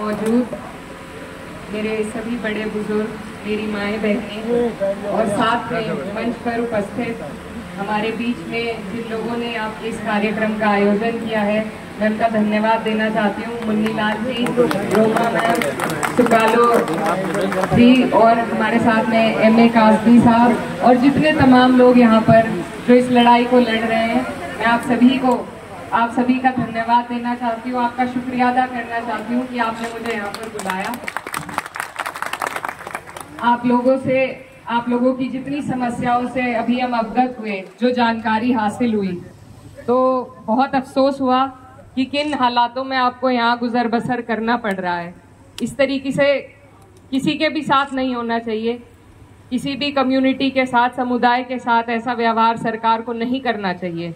मौजूद मेरे सभी बड़े बुज़ुर्ग, मेरी माए, बहनें और साथ में मंच पर उपस्थित हमारे बीच में जिन लोगों ने आप इस कार्यक्रम का आयोजन किया है, मैं उनका धन्यवाद देना चाहती हूँ। मुन्नी लाल जी, रोमा मैम, सुकालो जी और हमारे साथ में एम ए कासदी साहब और जितने तमाम लोग यहाँ पर जो इस लड़ाई को लड़ रहे हैं, मैं आप सभी को आप सभी का धन्यवाद देना चाहती हूँ, आपका शुक्रिया अदा करना चाहती हूँ कि आपने मुझे यहाँ पर बुलाया। आप लोगों से, आप लोगों की जितनी समस्याओं से अभी हम अवगत हुए, जो जानकारी हासिल हुई तो बहुत अफसोस हुआ कि किन हालातों में आपको यहाँ गुजर बसर करना पड़ रहा है। इस तरीके से किसी के भी साथ नहीं होना चाहिए। किसी भी कम्युनिटी के साथ, समुदाय के साथ ऐसा व्यवहार सरकार को नहीं करना चाहिए।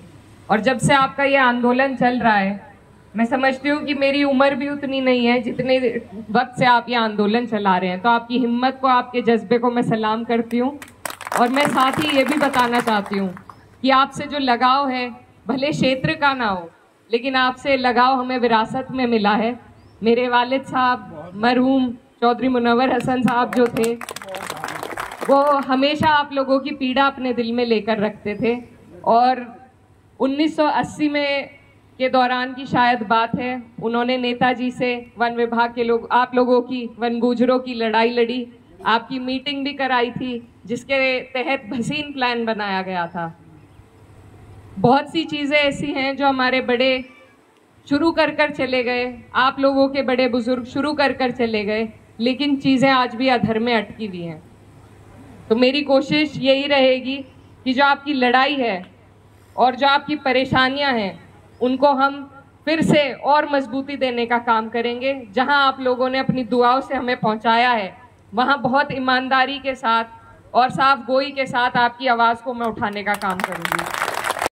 और जब से आपका ये आंदोलन चल रहा है, मैं समझती हूँ कि मेरी उम्र भी उतनी नहीं है जितने वक्त से आप ये आंदोलन चला रहे हैं। तो आपकी हिम्मत को, आपके जज्बे को मैं सलाम करती हूँ। और मैं साथ ही ये भी बताना चाहती हूँ कि आपसे जो लगाव है, भले क्षेत्र का ना हो, लेकिन आपसे लगाव हमें विरासत में मिला है। मेरे वालिद साहब, मरहूम चौधरी मुनवर हसन साहब जो थे, वो हमेशा आप लोगों की पीड़ा अपने दिल में लेकर रखते थे। और 1980 में के दौरान की शायद बात है, उन्होंने नेताजी से वन विभाग के लोग, आप लोगों की, वन गुजरों की लड़ाई लड़ी। आपकी मीटिंग भी कराई थी, जिसके तहत भसीन प्लान बनाया गया था। बहुत सी चीज़ें ऐसी हैं जो हमारे बड़े शुरू कर कर चले गए, आप लोगों के बड़े बुज़ुर्ग शुरू कर कर चले गए, लेकिन चीज़ें आज भी अधर में अटकी हुई हैं। तो मेरी कोशिश यही रहेगी कि जो आपकी लड़ाई है और जो आपकी परेशानियाँ हैं, उनको हम फिर से और मजबूती देने का काम करेंगे। जहाँ आप लोगों ने अपनी दुआओं से हमें पहुँचाया है, वहाँ बहुत ईमानदारी के साथ और साफ़ गोई के साथ आपकी आवाज़ को मैं उठाने का काम करूँगी।